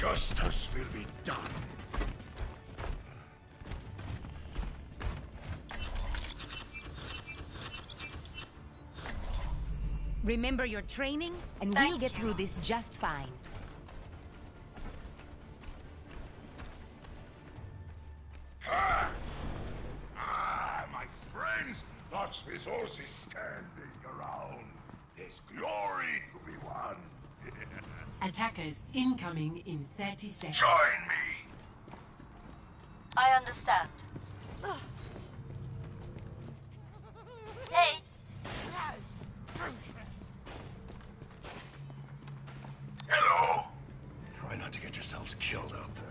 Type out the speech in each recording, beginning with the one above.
Justice will be done. Remember your training, and Thank we'll get you. through this just fine. Ah, ah my friends, that's resources standing around. There's glory to be won. Attackers incoming in 30 seconds. Join me. I understand. Hey, Hello. Try not to get yourselves killed out there.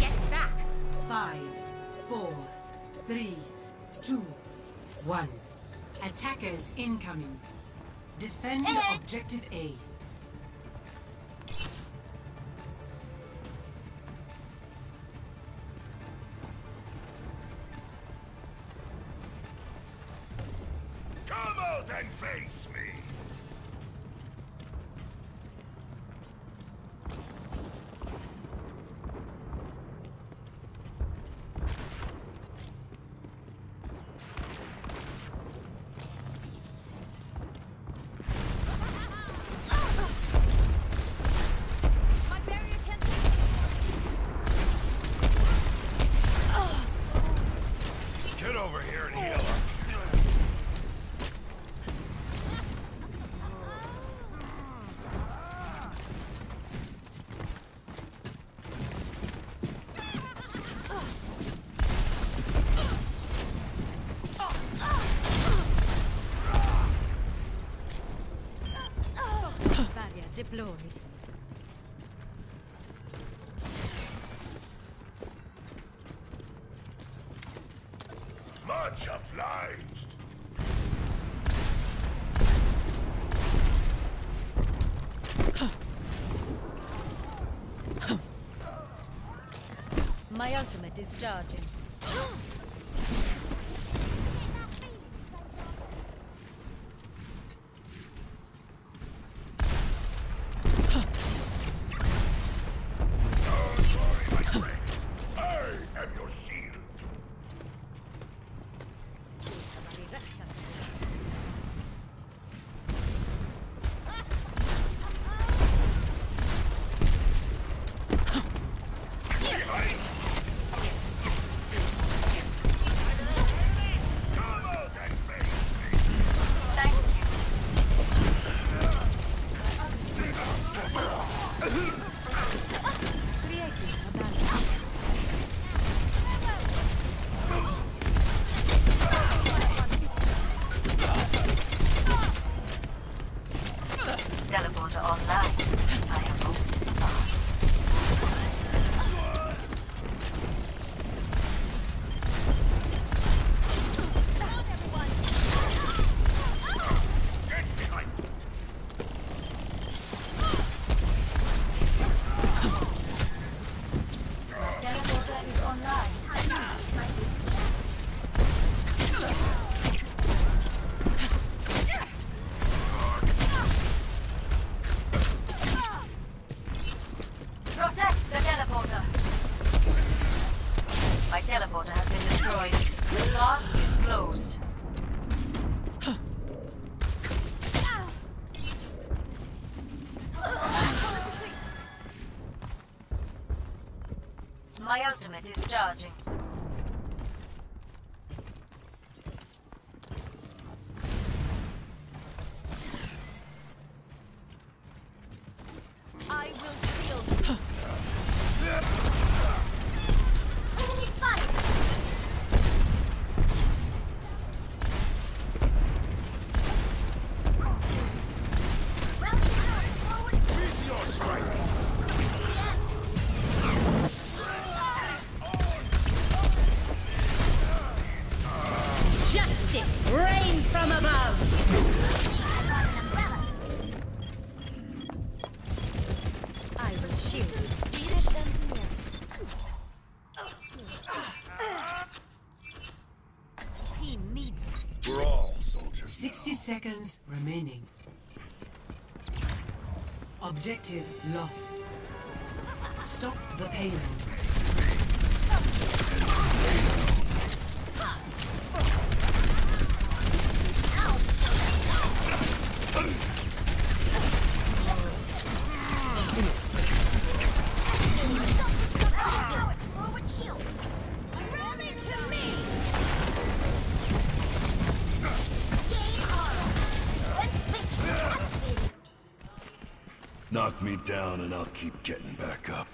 Get back! Five, four, three, two, one. Attackers incoming. Defend Hey. Eh. objective A. Come out and face me. Deployed. Much obliged. My ultimate is charging. My ultimate is charging. Reigns from above! I will shield you. Swedish engineer. Team needs me. We're all soldiers. 60 seconds remaining. Objective lost. Stop the payload. Knock me down and I'll keep getting back up.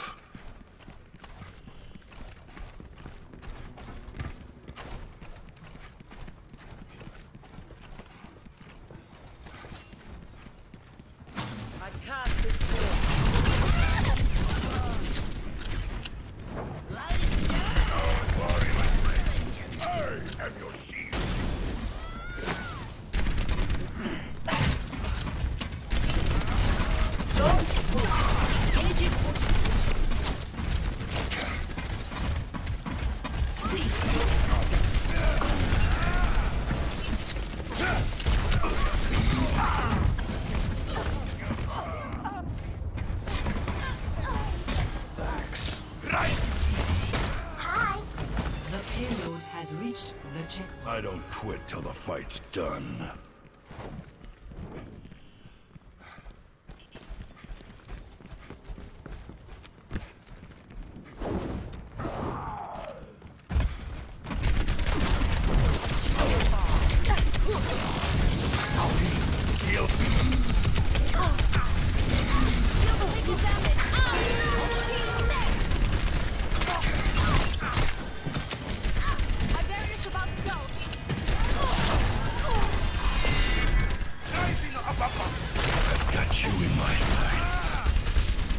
Quit till the fight's done. You in my sights.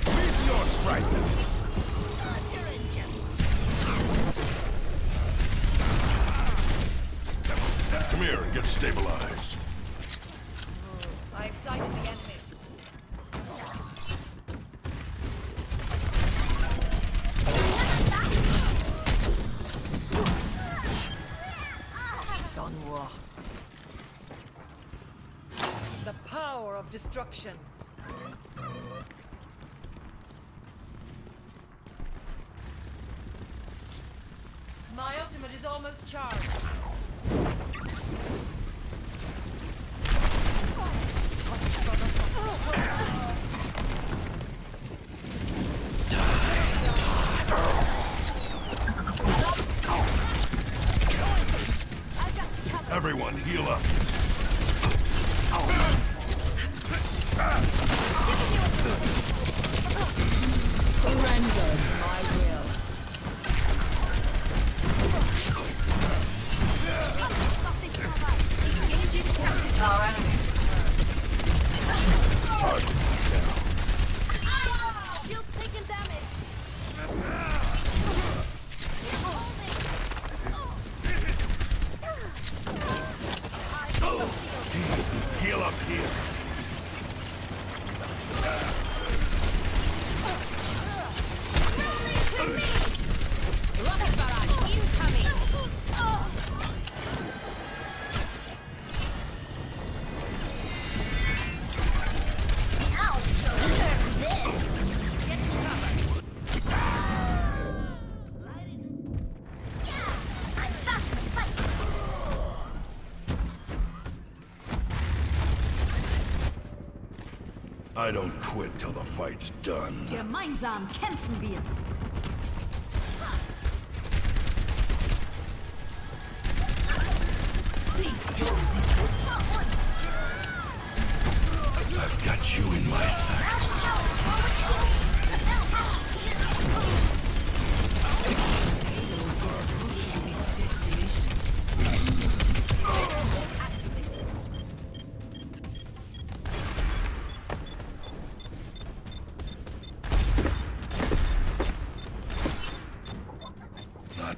Meteor strike! Destruction. My ultimate is almost charged. Heal up here. I don't quit till the fight's done. Gemeinsam kämpfen wir. Cease your resistance. I've got you in my sights.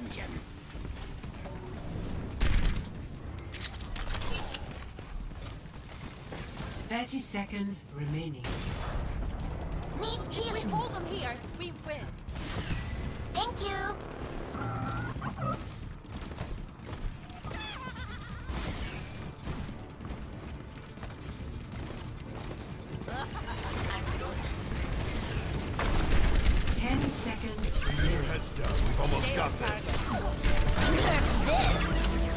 your engines. Thirty seconds remaining. Need healing. We hold them here. We win. Thank you. Ten seconds remaining. Heads down. We've almost got this. This.